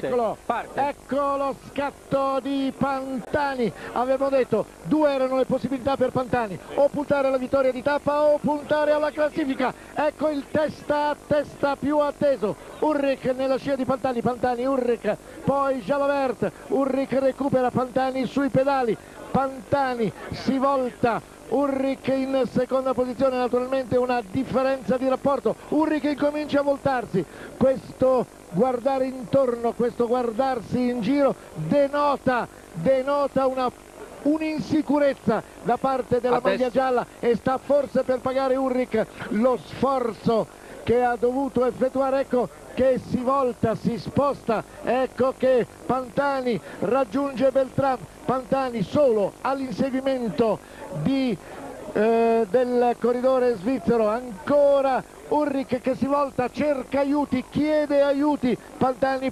parte, eccolo, parte. ecco lo scatto di Pantani. Avevo detto, due erano le possibilità per Pantani, o puntare alla vittoria di tappa o puntare alla classifica. Ecco il testa a testa più atteso. Ulrich nella scia di Pantani, Pantani, Ulrich, poi Jalabert, Ulrich recupera Pantani sui pedali, Pantani si volta, Ulrich in seconda posizione, naturalmente una differenza di rapporto, Ulrich incomincia a voltarsi, questo guardare intorno, questo guardarsi in giro denota, denota una un'insicurezza da parte della Adesso. maglia gialla e sta forse per pagare Ulrich lo sforzo che ha dovuto effettuare ecco che si volta, si sposta. Ecco che Pantani raggiunge Beltran Pantani solo all'inseguimento eh, del corridore svizzero. Ancora Ulrich che si volta cerca aiuti chiede aiuti. Pantani